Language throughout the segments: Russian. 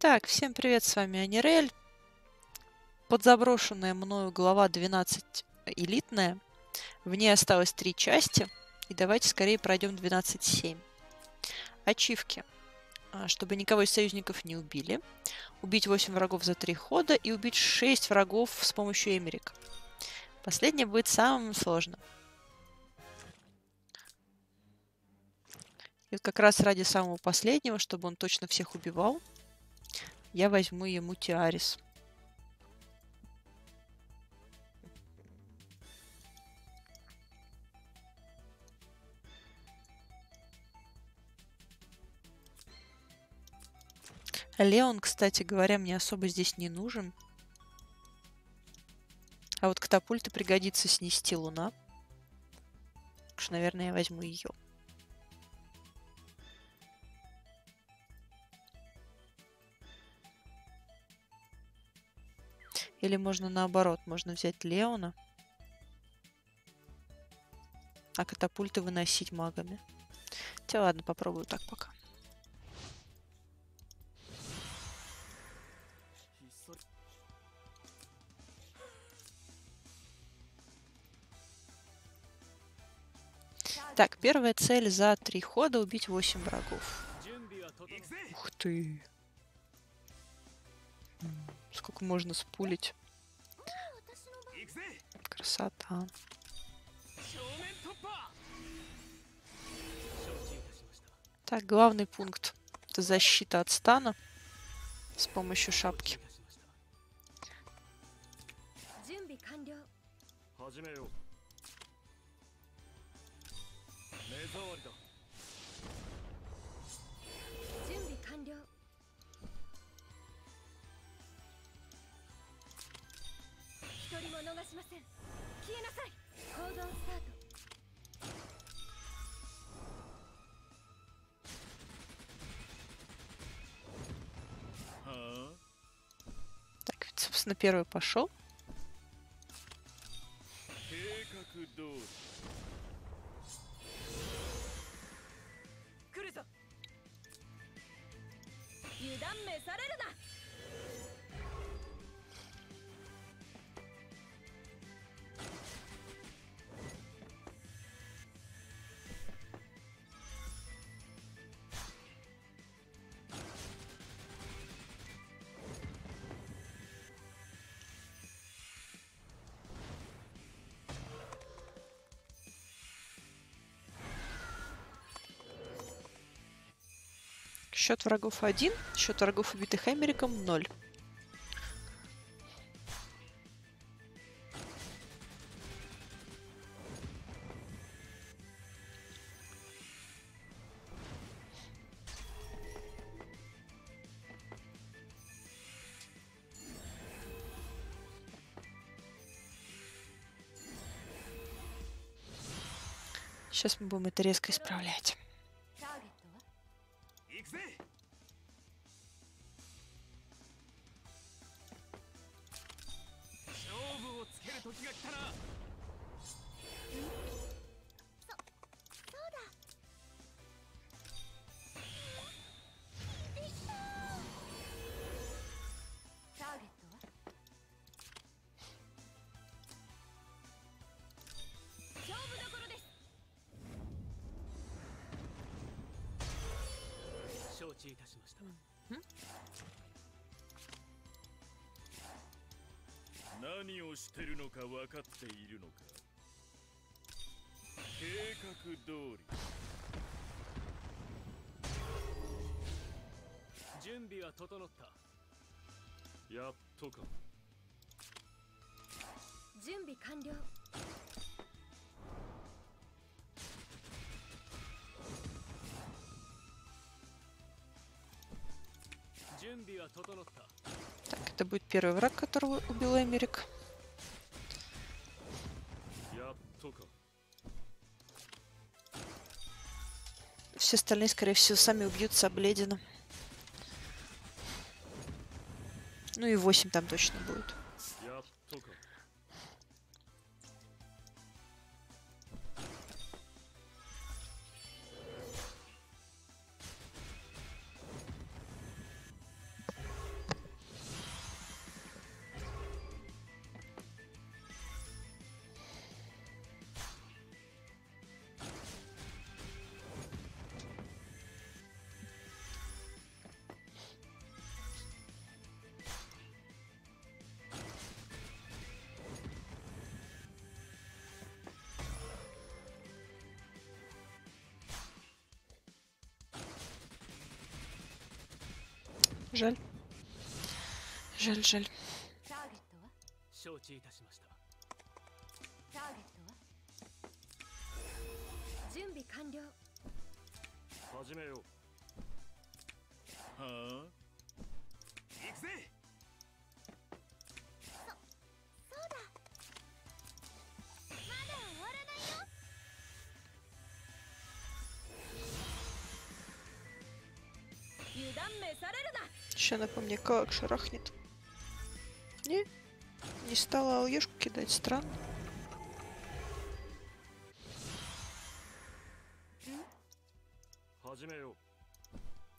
Так, всем привет, с вами Анирель. Подзаброшенная мною глава 12 элитная. В ней осталось три части. И давайте скорее пройдем 12.7. Ачивки. А, Чтобы никого из союзников не убили. Убить 8 врагов за 3 хода и убить 6 врагов с помощью Эмерика. Последнее будет самым сложным. И как раз ради самого последнего, чтобы он точно всех убивал, я возьму ему Тиарис. Леон, кстати говоря, мне особо здесь не нужен. А вот катапульта пригодится снести луна. Что, наверное, я возьму ее. Или можно наоборот, можно взять Леона, а катапульты выносить магами. Хотя ладно, попробую так пока. Так, первая цель за три хода убить 8 врагов. Ух ты. Сколько можно спулить. Красота. Так, главный пункт. Это защита от стана с помощью шапки. 準しません消えなさい行動スタート は Так, ведь, собственно, первый пошел. Счет врагов 1, счет врагов убитых Эмериком 0. Сейчас мы будем это резко исправлять. いたしました。何をしてるのか分かっているのか。計画通り。準備は整った。やっとか。準備完了 Так, это будет первый враг, которого убил Эмерик. Все остальные, скорее всего, сами убьются об. Ну и 8 там точно будет. Жаль. Жаль, жаль. タ Сейчас мне как шарахнет. Не, не стала алешку кидать, странно.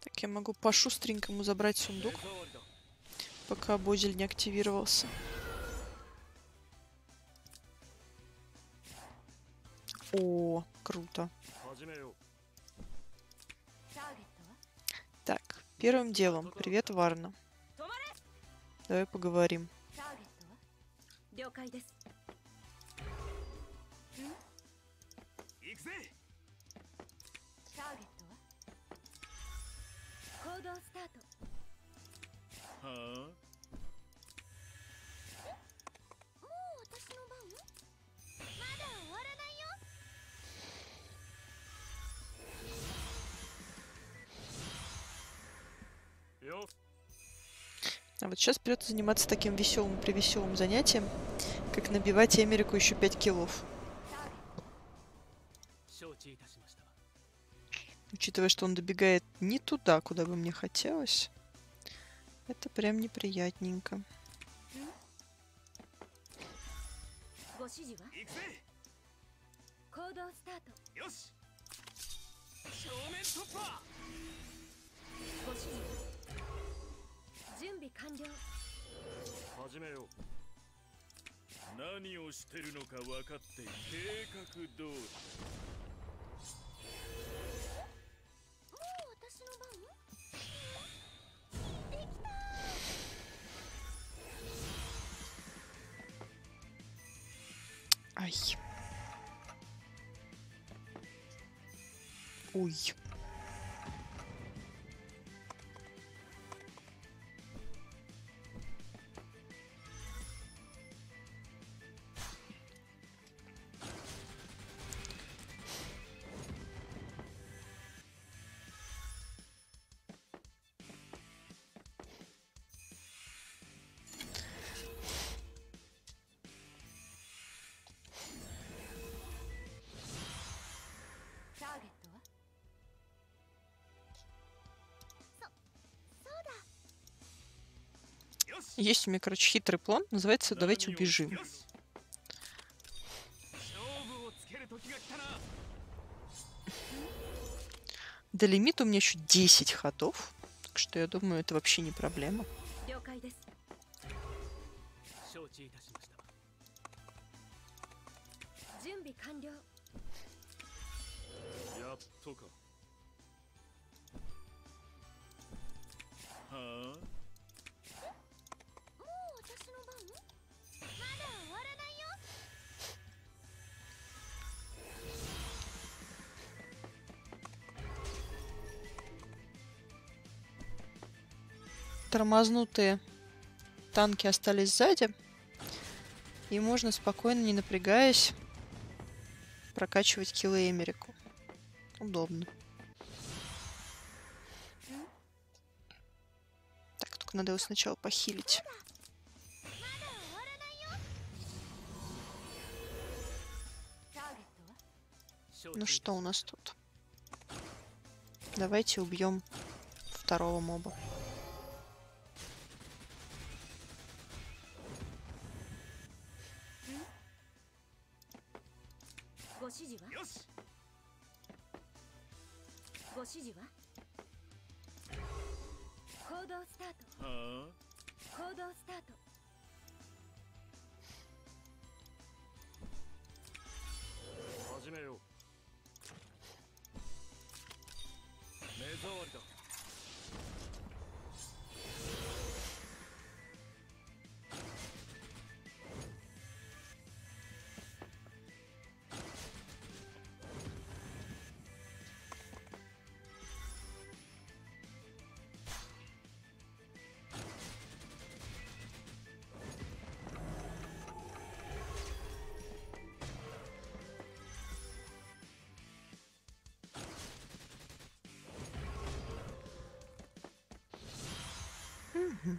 Так, я могу по-шустренькому забрать сундук, пока Бозель не активировался. О, круто. Первым делом. Привет, Варна. Давай поговорим. Huh? А вот сейчас придется заниматься таким веселым привеселым занятием, как набивать Америку еще 5 килов. Учитывая, что он добегает не туда, куда бы мне хотелось, это прям неприятненько. Yes! 準備完了。始めよう。何をしてるのか分かって計画通りもう私の番？できたあいおいよ Есть у меня, короче, хитрый план. Называется «Давайте убежим». До лимита у меня еще 10 ходов. Так что я думаю, это вообще не проблема. Huh? тормознутые танки остались сзади. И можно спокойно, не напрягаясь, прокачивать килы Эмерику. Удобно. Так, только надо его сначала похилить. Ну что у нас тут? Давайте убьем второго моба. よし。ご指示は？行動スタート。は行動スタート。始めよう。目障りだ В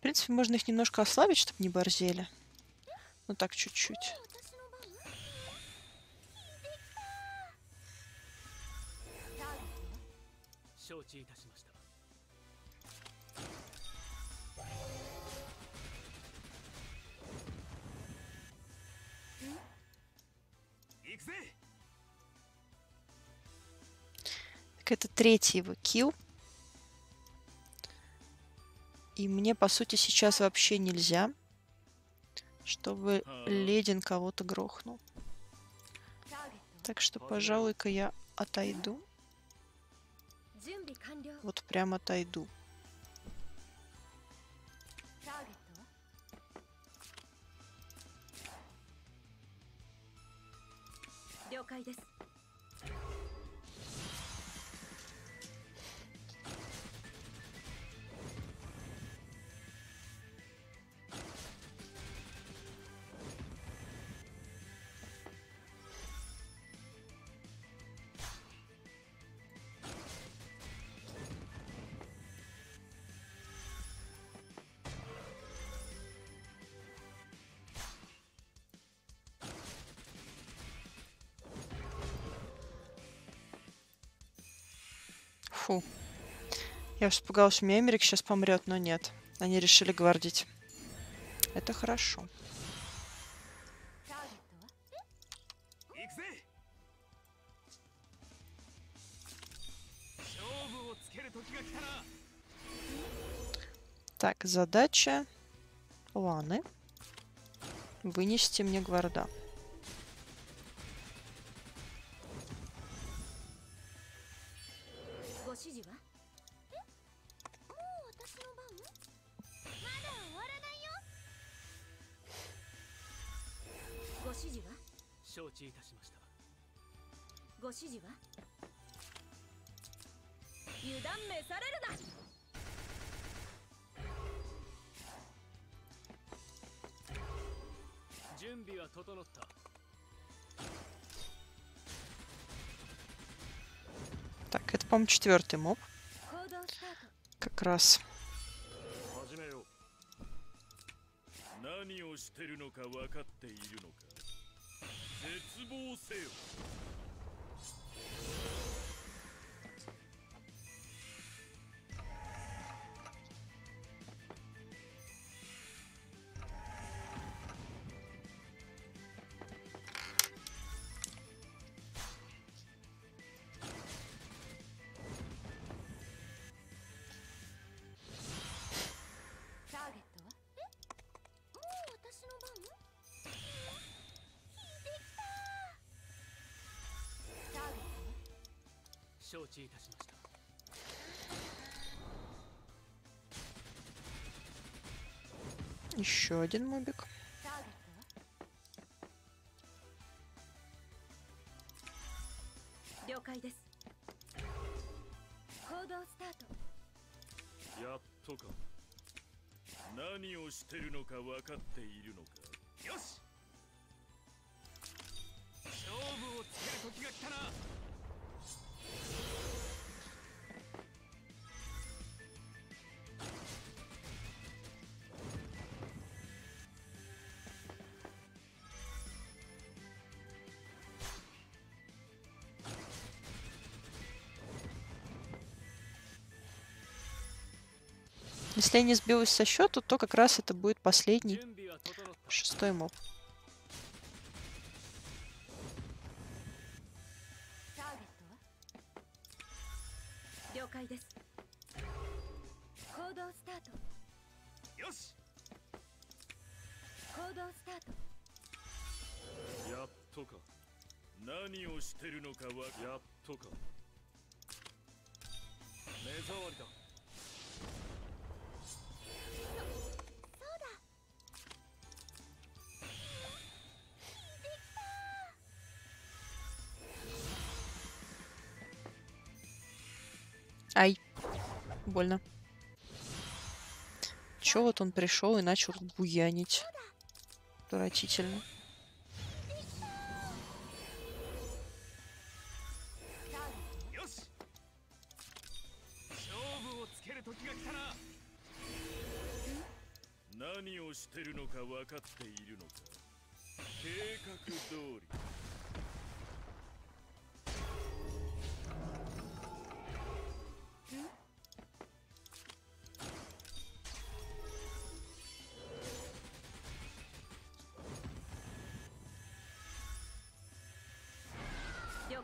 принципе, можно их немножко ослабить, чтобы не борзели. Ну так, чуть-чуть. 私 третий его килл. И мне, по сути, сейчас вообще нельзя, чтобы э. Ледин кого-то грохнул. Так что, пожалуй-ка, я отойду. Вот прям отойду. Okay, Фу. Я испугалась, что Мемерик сейчас помрет, но нет. Они решили гвардить. Это хорошо. Так, задача Ланы. Вынести мне гварда. 承知いたしましたご指示は油断召されるな準備は整った Так, это, по-моему, четвертый моб. 行動スタート Как раз. 始めよう何をしてるのか分かっているのか 絶望せよ。承知いたしました Еще один мобик. ターゲットは了解です行動スタートやっとか何をしてるのか分かっているのかよし勝負をつける時が来たな Если я не сбилась со счета, то как раз это будет последний шестой моб. Я Больно. Чё вот он пришел и начал буянить? Отвратительно.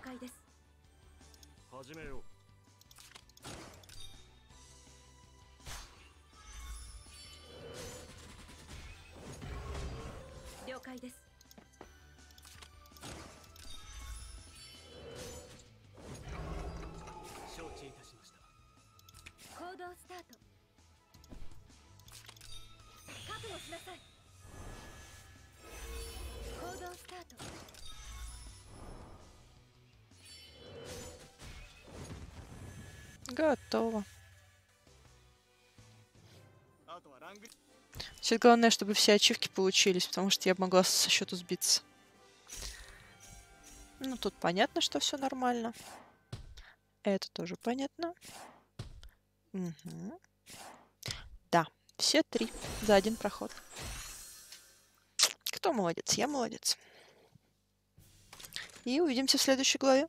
解です。始めよう。了解です。承知いたしました。行動スタート。覚悟しなさい Готово. Сейчас главное, чтобы все ачивки получились, потому что я могла со счету сбиться. Ну, тут понятно, что все нормально. Это тоже понятно. Угу. Да, все три за один проход. Кто молодец? Я молодец. И увидимся в следующей главе.